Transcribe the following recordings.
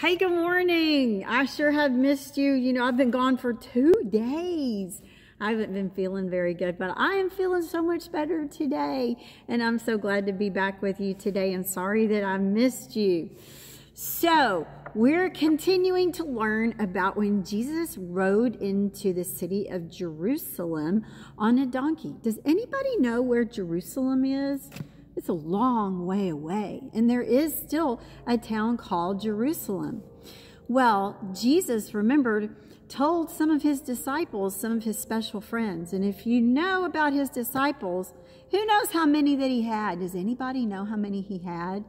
Hey, good morning. I sure have missed you. You know, I've been gone for two days. I haven't been feeling very good, but I am feeling so much better today. And I'm so glad to be back with you today and sorry that I missed you. So, we're continuing to learn about when Jesus rode into the city of Jerusalem on a donkey. Does anybody know where Jerusalem is? It's a long way away, and there is still a town called Jerusalem. Well, Jesus, remembered, told some of his disciples, some of his special friends, and if you know about his disciples, who knows how many that he had? Does anybody know how many he had?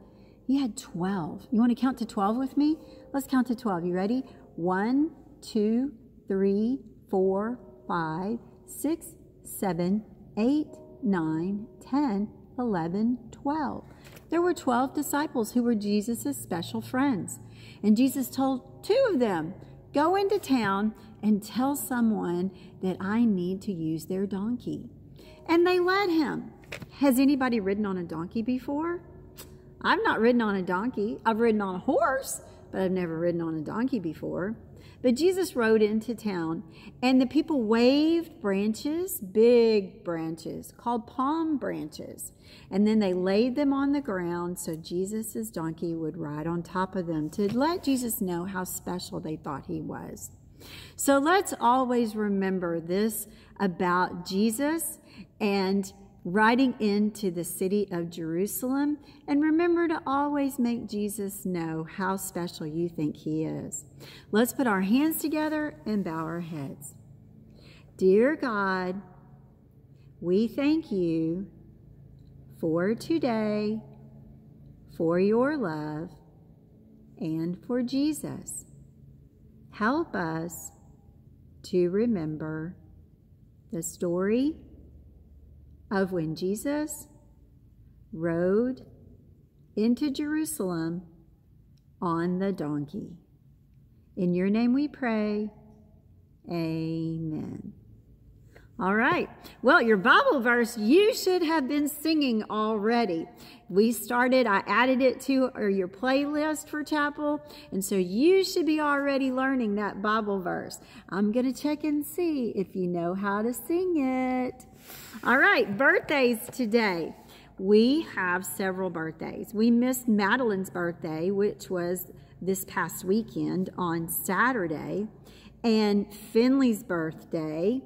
He had 12. You want to count to 12 with me? Let's count to 12. You ready? One, two, three, four, five, six, seven, eight, nine, ten. 11, 12. There were 12 disciples who were Jesus' special friends. And Jesus told two of them, Go into town and tell someone that I need to use their donkey. And they led him. Has anybody ridden on a donkey before? I've not ridden on a donkey. I've ridden on a horse, but I've never ridden on a donkey before. But Jesus rode into town, and the people waved branches, big branches, called palm branches. And then they laid them on the ground so Jesus' donkey would ride on top of them to let Jesus know how special they thought he was. So let's always remember this about Jesus and riding into the city of Jerusalem. And remember to always make Jesus know how special you think he is. Let's put our hands together and bow our heads. Dear God, we thank you for today, for your love, and for Jesus. Help us to remember the story of when Jesus rode into Jerusalem on the donkey. In your name we pray. Amen. All right. Well, your Bible verse you should have been singing already. We started, I added it to your playlist for chapel, and so you should be already learning that Bible verse. I'm going to check and see if you know how to sing it. All right, birthdays today. We have several birthdays. We missed Madeline's birthday, which was this past weekend on Saturday, and Finley's birthday,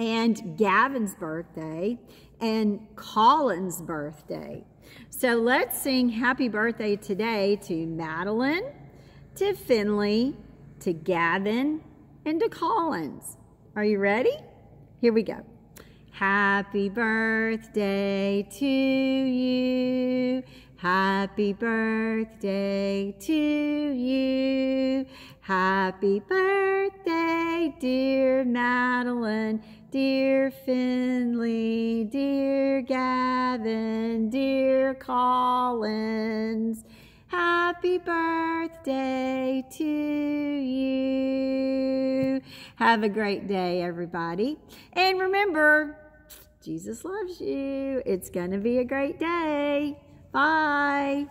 and Gavin's birthday, and Colin's birthday. So let's sing happy birthday today to Madeline, to Finley, to Gavin, and to Collins. Are you ready? Here we go. Happy birthday to you. Happy birthday to you. Happy birthday, dear Madeline, dear Finley, dear Gavin, dear Collins. Happy birthday to you. Have a great day, everybody. And remember, Jesus loves you. It's going to be a great day. Bye.